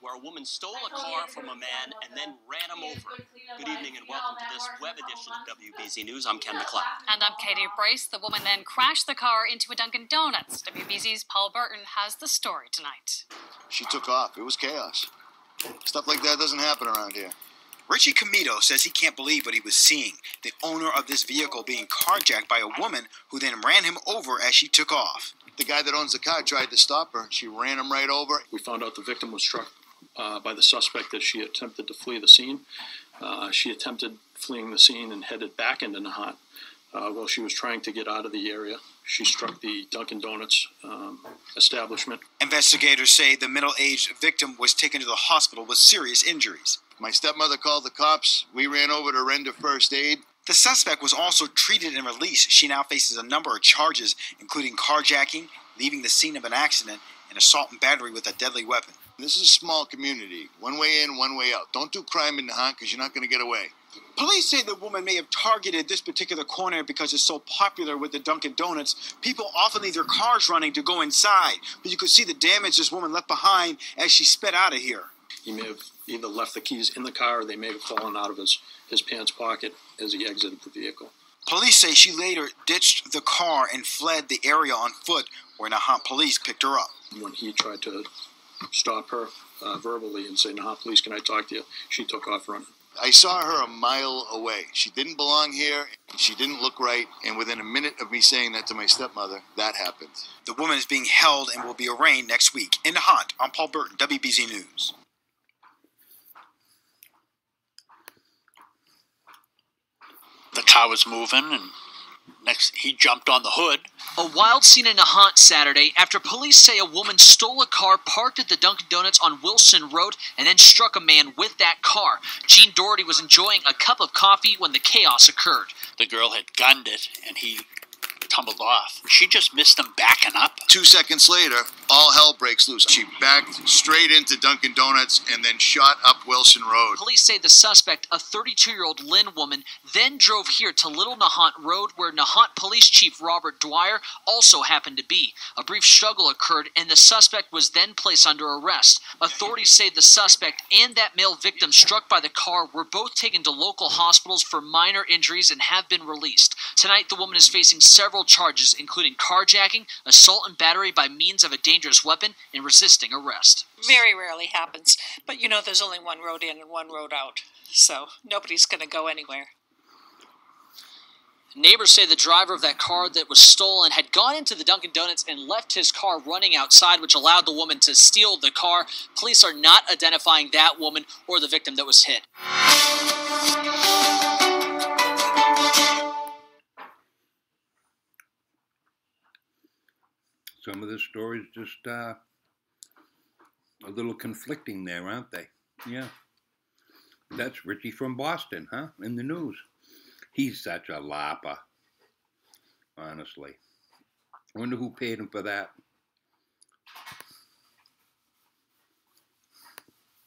where a woman stole a car from a man and then ran him over. Good evening and welcome to this web edition of WBZ News. I'm Ken MacLeod. And I'm Katie Brace. The woman then crashed the car into a Dunkin' Donuts. WBZ's Paul Burton has the story tonight. She took off. It was chaos. Stuff like that doesn't happen around here. Richie Comito says he can't believe what he was seeing the owner of this vehicle being carjacked by a woman who then ran him over as she took off. The guy that owns the car tried to stop her. She ran him right over. We found out the victim was struck uh, by the suspect as she attempted to flee the scene. Uh, she attempted fleeing the scene and headed back into Nahant. Uh, while she was trying to get out of the area, she struck the Dunkin' Donuts um, establishment. Investigators say the middle aged victim was taken to the hospital with serious injuries. My stepmother called the cops. We ran over to render first aid. The suspect was also treated and released. She now faces a number of charges, including carjacking, leaving the scene of an accident, and assault and battery with a deadly weapon. This is a small community. One way in, one way out. Don't do crime in Nahant because you're not going to get away. Police say the woman may have targeted this particular corner because it's so popular with the Dunkin' Donuts. People often leave their cars running to go inside, but you could see the damage this woman left behind as she sped out of here. He may have either left the keys in the car or they may have fallen out of his, his pants pocket as he exited the vehicle. Police say she later ditched the car and fled the area on foot, where Nahant police picked her up. When he tried to stop her uh, verbally and say, Nahant police, can I talk to you? She took off running. I saw her a mile away. She didn't belong here. She didn't look right. And within a minute of me saying that to my stepmother, that happened. The woman is being held and will be arraigned next week. In Nahant, I'm Paul Burton, WBZ News. the car was moving and next he jumped on the hood A wild scene in Nahant Saturday after police say a woman stole a car parked at the Dunkin' Donuts on Wilson Road and then struck a man with that car. Gene Doherty was enjoying a cup of coffee when the chaos occurred. the girl had gunned it and he tumbled off she just missed them backing up Two seconds later, all hell breaks loose. She backed straight into Dunkin' Donuts and then shot up Wilson Road. Police say the suspect, a 32 year old Lynn woman, then drove here to Little Nahant Road, where Nahant Police Chief Robert Dwyer also happened to be. A brief struggle occurred, and the suspect was then placed under arrest. Authorities say the suspect and that male victim struck by the car were both taken to local hospitals for minor injuries and have been released. Tonight, the woman is facing several charges, including carjacking, assault and battery by means of a dangerous weapon, and resisting arrest. very rarely happens. But you know, there's only one road in and one road out. So nobody's going to go anywhere. Neighbors say the driver of that car that was stolen had gone into the Dunkin' Donuts and left his car running outside, which allowed the woman to steal the car. Police are not identifying that woman or the victim that was hit. Some of the stories just uh, a little conflicting there, aren't they? Yeah. That's Richie from Boston, huh? In the news. He's such a lapper. Honestly. I wonder who paid him for that.